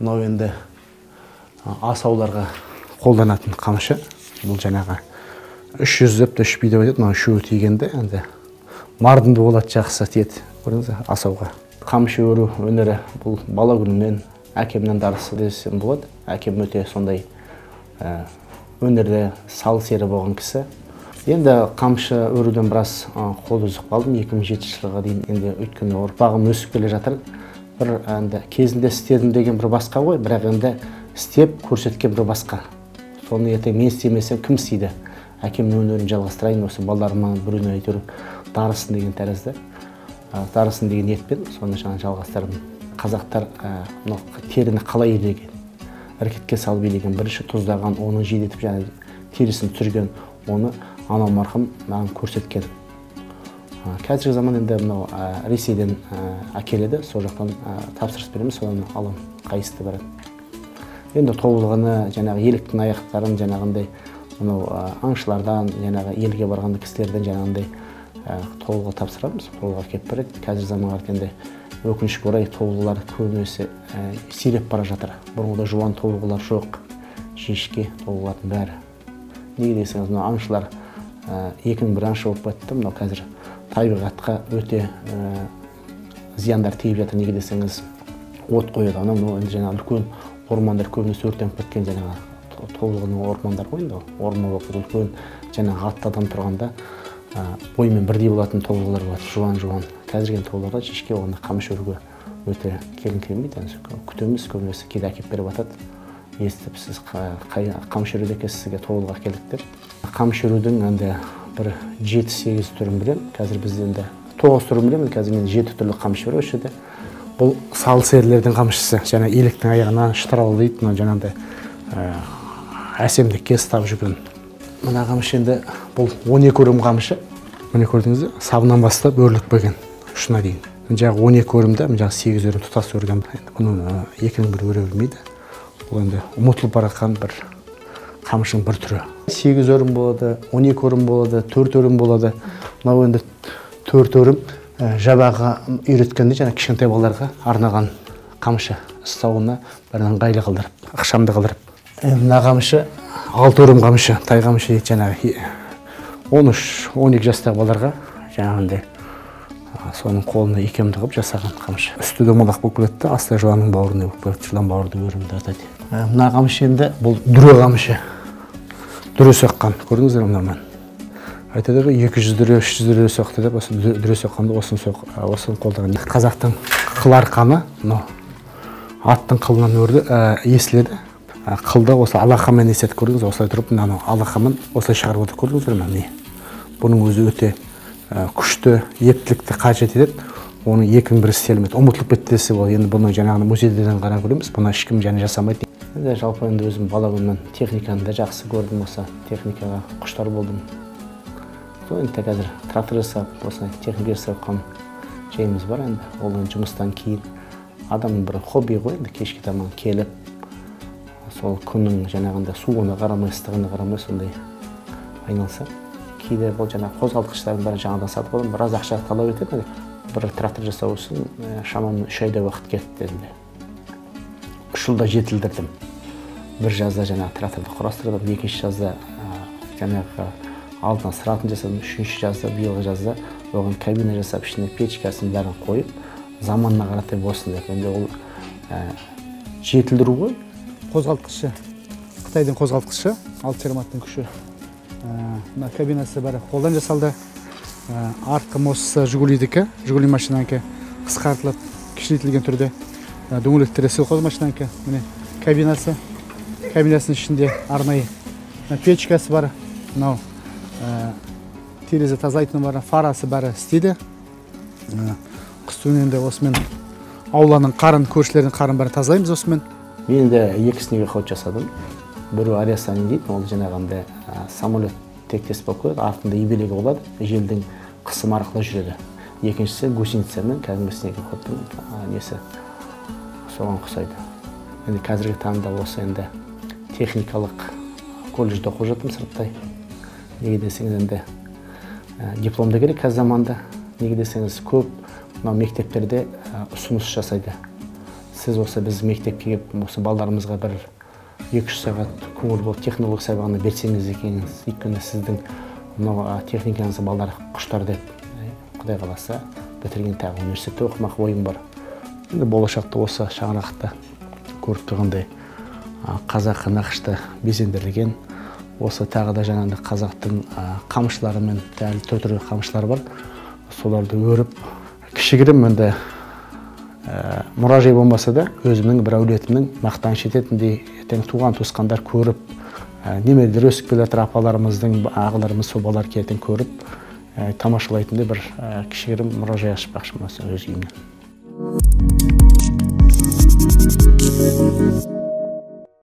мынау енді асауларға қолданатын қамшы. Бұл жаңағы үш жүзіп үш би деп айтады мына үшеуі тигенде. Енді мардымды болады жақсы тиеді. Көрдіңіз ба асауға қамшы өру өнері бұл бала күнімнен әкемнен дарысы десем болады. Әкем өте сондай ә, өнерде сал сері болған кісі. Енді қамшы өруден біраз қол үзіп қалдым. 2007 жылға дейін енді өйткені ұрпағым өсіп келе жатыр. Бір енді кезінде істедім деген бір басқа ғой бірақ енді істеп көрсеткен бір басқа. Соны ертең мен істемесем кім істейді? Әкемнің өнерін жалғастырайын осы балаларыма біреуіне әйтеуір дарысын деген тәрізді. Дарысын деген ниетпен соны жаңа жалғастырдым. Қазақтар мынау теріні қалай илеген іркітке салып илеген бірінші тұздаған оны жиілетіп жаңағы терісін түсірген оны анау марқұм маған көрсеткен. Қазіргі заман енді мынау ресейден әкеледі. Сол жақтан тапсырыс береміз. Содан аламын қайысты барады. Енді тобылғыны жаңағы еліктің аяқтарын жаңағындай мынау аңшылардан жаңағы елге барған кісілерден жаңағындай тобылғы тапсырамыз. Тобылғы әкеліп береді қазіргі заманға енді өкінішке орай тобылғылар көбінесе сиреп бара жатыр. Бұрынғыдай жуан тобылғылар жоқ. Жіңішке тобылғылардың бәрі. Неге десеңіз мына аңшылар екінің бір аңшы болып кетті мынау қазір табиғатқа өте зияндар тиіп жатыр. Неге десеңіз от қояды. Анау мынау енді жаңағы үлкен ормандар көбінесе өртеніп кеткен жаңағы тобылғының ормандары ғой енді. Орман болып үлкен жаңағы аттадан тұрғанда бойымен бірдей болатын тобылғылар болады жуан жуан. Қазіргі тобылғылар жіңішке оны қамшы өруге өте келін келмейді. Күтеміз. Көбінесе кейде әкеліп беріп жатады естіп сіз қамшы өруде екенсіз сізге тобылғы әкелдік деп. Қамшы өрудің енді бір жеті сегіз түрін білемін қазір бізде енді тоғыз түрін білемін қазір мен жеті түрлі қамшы бар осы жерде бұл сал серілердің қамшысы жаңа еліктің аяғынан штырал дейді мына жаңағыдай әсемдікке ұстап жүрген мына қамшы енді бұл он екі өрім қамшы міне көрдіңіз бе сабынан бастап өрлік бөлген ұшына дейін мына жағы он екі өрімді мына жағы сегіз өрім тұтас өрген бұны екінің бірі өре бермейді бұл енді ұмытылып бара жатқан бір қамшының бір түрі сегіз өрім болады он екі өрім болады төрт өрім болады. Мынау енді төрт өрім жабаға үйреткенде жаңағы кішкентай балаларға арнаған қамшы ұстауына бір ыңғайлы қылдырып ықшамды қылдырып. Мына қамшы алты өрім қамшы тай қамшы дейді жаңағы он үш он екі жастағы балаларға жаңағындай соның қолына икемді қылып жасаған қамшы. Үсті домалақ болып келеді да асты жыланның бауырындай болып келеді жылан бауырды өрімді атады мына қамшы енді бұл дүре қамшы. Дүре соққан көрдіңіздер ме мынаны айтады ғой екі жүз дүре үш жүз дүре соқты деп осы дүре соққанда осыны соқ осыны қолдаған. Қазақтың қыл арқаны мынау аттың қылынан өрді есіледі қылды осы алақанмен еседі көрдіңіз? Осылай тұрып мынаны алақанмен осылай шығарып отыр көрдіңіздер ме міне бұның өзі өте күшті ептілікті қажет етеді. Оның екінің бірі істелмейді ұмытылып кетті десе болады енді бұны жаңағы музейден ғана көреміз. Бұны ешкім және жасамайды. Енді жалпы енді өзім бала күнімнен техниканы да жақсы көрдім осы техникаға құштар болдым. Сол енді қазір трактор жасап осындай техника жасап жатқан жайымыз бар енді. Ол енді жұмыстан кейін адамның бір хобби ғой енді кешке таман келіп сол күннің жаңағындай суығына қарамай ыстығына қарамай сондай айналысамын кейде бұл жаңағы қозғалтқыштардың бәрін жаңадан сатып аламын біраз ақша талап етеді бір трактор жасау үшін шамамен үш айдай уақыт кетті енді үш жылда жетілдірдім. Бір жазда жаңағы тракторды құрастырдым екінші жазда жаңағы алдына сыратын жасадым үшінші жазда биылғы жазда оған кабина жасап ішіне печкасын бәрін қойып заманына қаратай болсын деп. Енді ол жетілдіру ғой. Қозғалтқышы. Қытайдың қозғалтқышы алты жиырма аттың күші мына кабинасы бәрі қолдан жасалды. Артқы моссасы жигулидікі жигули машинанікі қысқартылып кішірейтілген түрде. Дөңгелектері силхоз машинанікі міне кабинасы кабинасының ішінде арнайы печкасы бар мынау терезе тазалайтыны бар фарасы бәрі істейді қыстыгүні енді осымен ауланың қарын көршілердің қарын бәрін тазалаймыз осымен мен де екісіне ход жасадым біреу ариасани дейді ол жаңағындай самолет тектес болып келеді артында ибелегі болады желдің қысымы арқылы жүреді екіншісі гусеницамен кәдімгі снегоходтың несі соған ұқсайды. Енді қазіргі таңда осы енді техникалық колледжде оқып жатырмын сырттай. Неге десеңіз енді диплом да керек қазір заманда. Неге десеңіз көп мынау мектептерде ұсыныс жасайды. Сіз осы біз мектепке келіп осы балдарымызға бір екі үш сағат көңіл болып технология сабағына берсеңіз екен өйткені сіздің мынау а, техникаңызды балдар құштар деп ә, құдай қаласа бітірген тағы университетте оқымақ ойым бар. Енді болашақта осы шаңырақта көріп тұрғандай а, қазақы нақышта безендірілген осы тағы да жаңағыдай қазақтың қамшылары мен түр түрлі қамшылар бар. Соларды өріп кішігірім енді ә, мұражай болмаса да өзімнің бір әулетімнің мақтаныш ететіндей ертең туған туысқандар көріп ә, немерелер өсіп келе жатыр апаларымыздың ағаларымыз сол балалар ертең көріп ә, тамашалайтындай бір ә, кішігірім мұражай ашпақшымын өз үйімнен. Thank you.